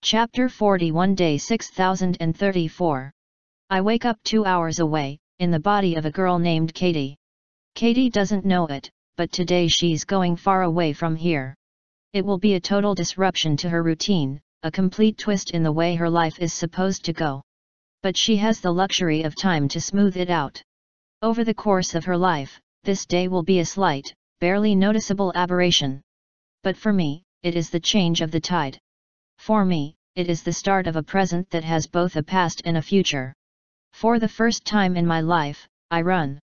Chapter 41 Day 6034 I wake up two hours away, in the body of a girl named Katie. Katie doesn't know it, but today she's going far away from here. It will be a total disruption to her routine, a complete twist in the way her life is supposed to go. But she has the luxury of time to smooth it out. Over the course of her life, this day will be a slight, barely noticeable aberration. But for me, it is the change of the tide. For me, it is the start of a present that has both a past and a future. For the first time in my life, I run.